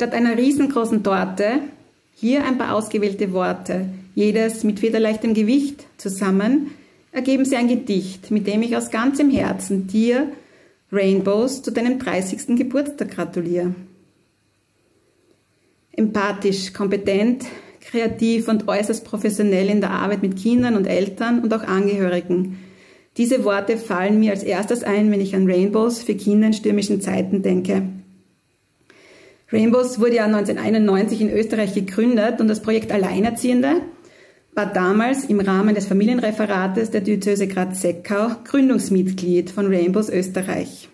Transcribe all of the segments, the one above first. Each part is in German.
Statt einer riesengroßen Torte hier ein paar ausgewählte Worte, jedes mit federleichtem Gewicht zusammen, ergeben sie ein Gedicht, mit dem ich aus ganzem Herzen dir, Rainbows, zu deinem 30. Geburtstag gratuliere. Empathisch, kompetent, kreativ und äußerst professionell in der Arbeit mit Kindern und Eltern und auch Angehörigen. Diese Worte fallen mir als erstes ein, wenn ich an Rainbows für Kinder in stürmischen Zeiten denke. Rainbows wurde ja 1991 in Österreich gegründet und das Projekt Alleinerziehende war damals im Rahmen des Familienreferates der Diözese Graz-Seckau Gründungsmitglied von Rainbows Österreich.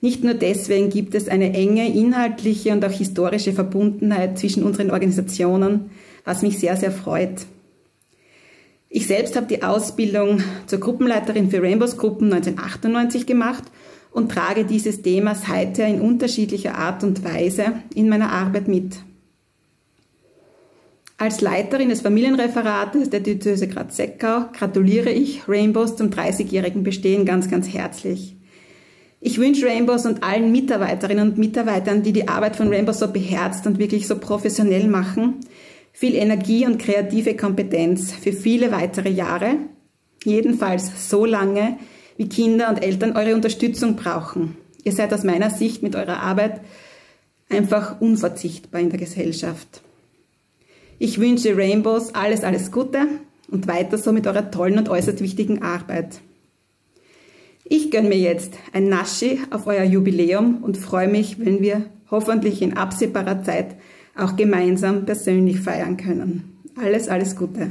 Nicht nur deswegen gibt es eine enge inhaltliche und auch historische Verbundenheit zwischen unseren Organisationen, was mich sehr, sehr freut. Ich selbst habe die Ausbildung zur Gruppenleiterin für Rainbows Gruppen 1998 gemacht und trage dieses Thema seither in unterschiedlicher Art und Weise in meiner Arbeit mit. Als Leiterin des Familienreferates der Diözese Graz-Seckau gratuliere ich Rainbows zum 30-jährigen Bestehen ganz, ganz herzlich. Ich wünsche Rainbows und allen Mitarbeiterinnen und Mitarbeitern, die die Arbeit von Rainbows so beherzt und wirklich so professionell machen, viel Energie und kreative Kompetenz für viele weitere Jahre, jedenfalls so lange, wie Kinder und Eltern eure Unterstützung brauchen. Ihr seid aus meiner Sicht mit eurer Arbeit einfach unverzichtbar in der Gesellschaft. Ich wünsche Rainbows alles, alles Gute und weiter so mit eurer tollen und äußerst wichtigen Arbeit. Ich gönne mir jetzt ein Naschi auf euer Jubiläum und freue mich, wenn wir hoffentlich in absehbarer Zeit auch gemeinsam persönlich feiern können. Alles, alles Gute.